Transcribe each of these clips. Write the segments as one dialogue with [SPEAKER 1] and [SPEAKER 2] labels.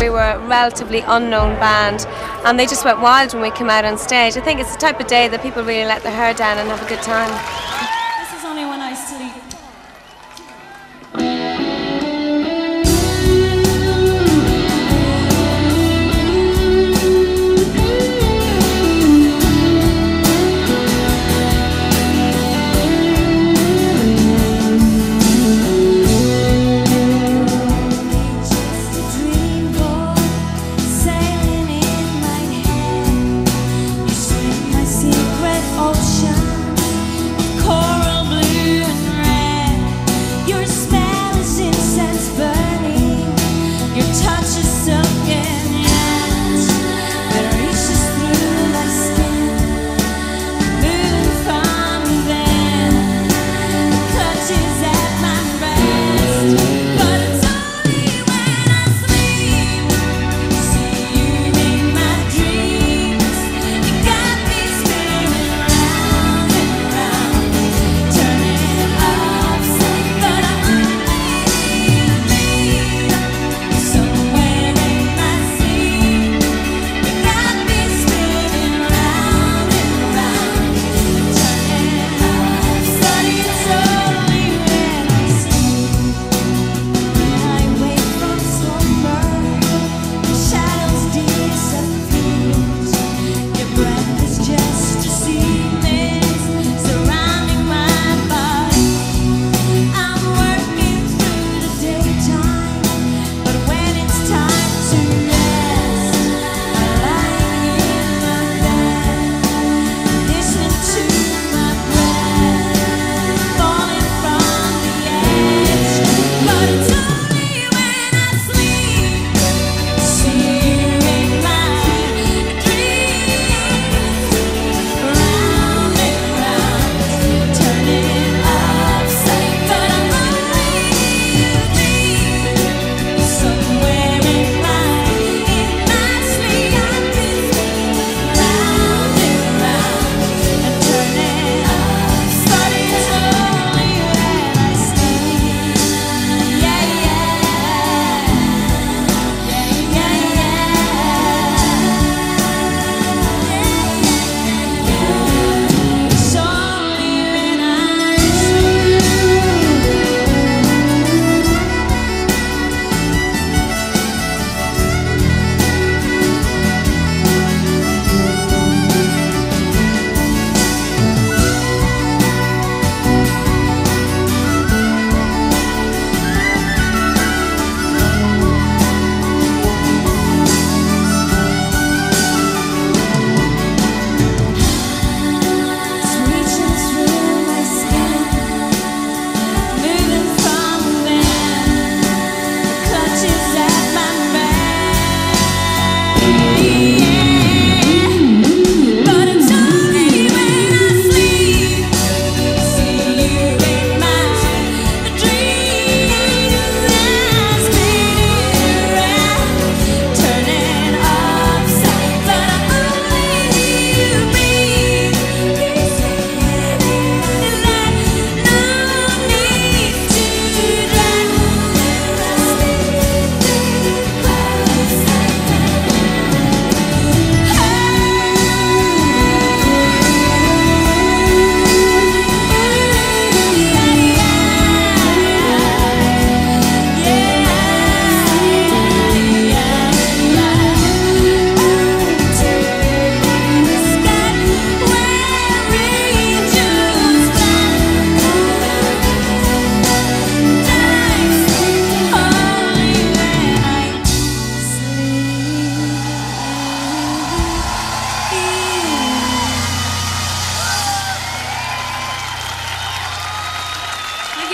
[SPEAKER 1] We were a relatively unknown band and they just went wild when we came out on stage. I think it's the type of day that people really let their hair down and have a good time.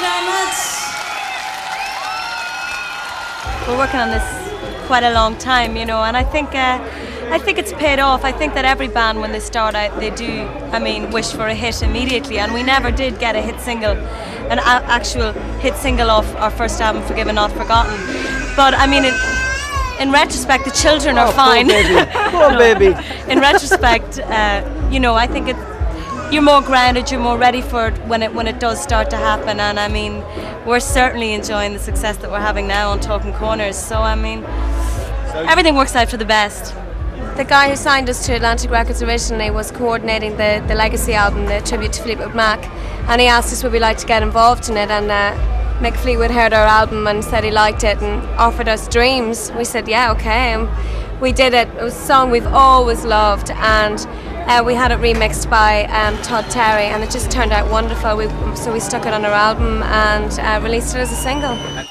[SPEAKER 2] very much.
[SPEAKER 1] We're working on this quite a long time, you know, and I think uh, I think it's paid off. I think that every band, when they start out, they do, I mean, wish for a hit immediately, and we never did get a hit single, an actual hit single off our first album, Forgiven Not Forgotten. But I mean, it, in retrospect, the children are
[SPEAKER 3] oh,
[SPEAKER 1] fine.
[SPEAKER 3] Poor baby. Poor baby.
[SPEAKER 1] in retrospect, uh, you know, I think it you're more grounded, you're more ready for it when it when it does start to happen. And I mean, we're certainly enjoying the success that we're having now on Talk on Corners. So I mean,
[SPEAKER 2] everything works out for the best.
[SPEAKER 1] The guy who signed us to Atlantic Records originally was coordinating the, the Legacy album, the tribute to Fleetwood Mac, and he asked us would we like to get involved in it. And uh, Mick Fleetwood heard our album and said he liked it and offered us Dreams. We said, yeah, okay. And we did it. It was a song we've always loved, and uh, we had it remixed by um, Todd Terry, and it just turned out wonderful. We, so we stuck it on our album and uh, released it as a single.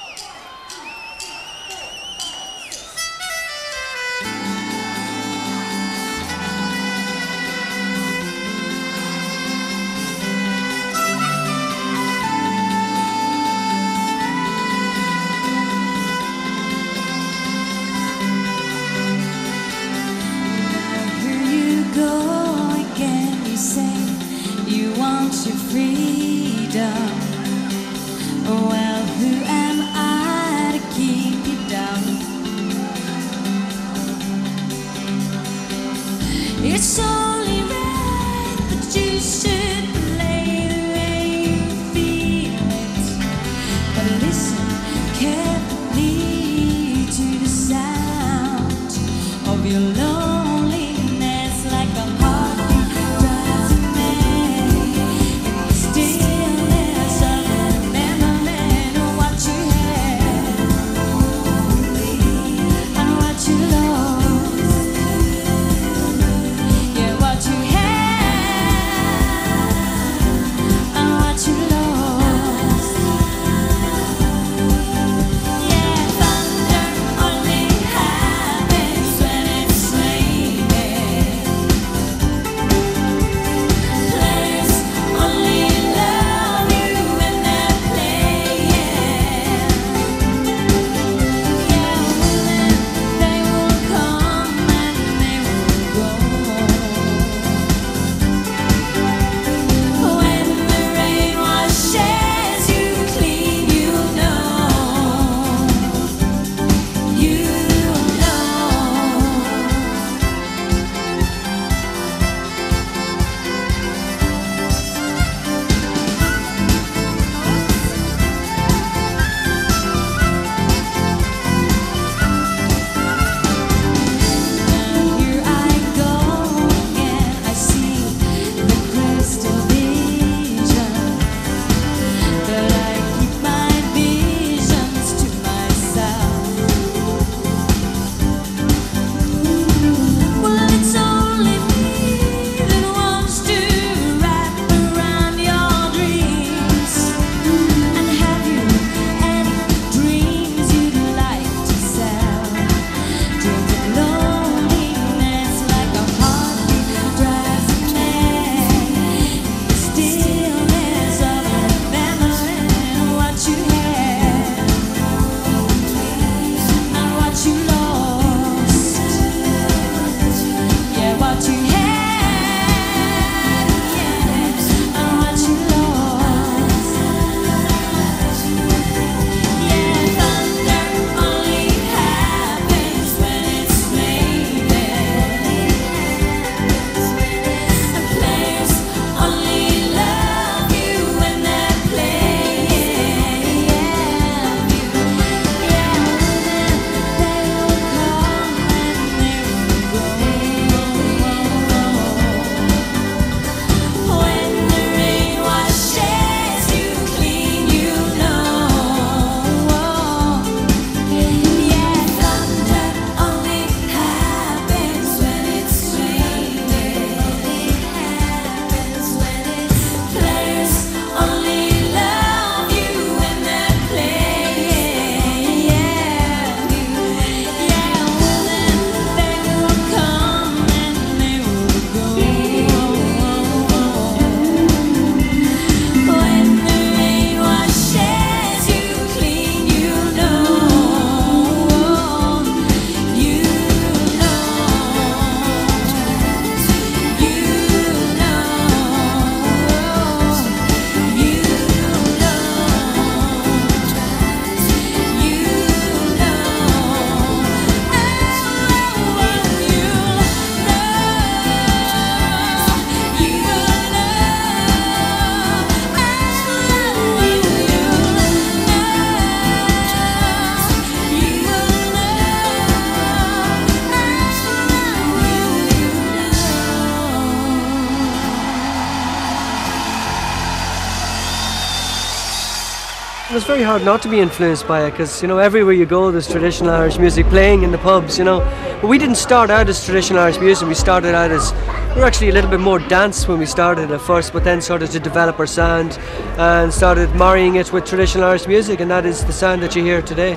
[SPEAKER 4] It's
[SPEAKER 5] very hard not to be influenced by it because you know everywhere you go there's traditional Irish music playing in the pubs. You know, but we didn't start out as traditional Irish music. We started out as we were actually a little bit more dance when we started at first, but then started to develop our sound and started marrying it with traditional Irish music, and that is the sound that you hear today.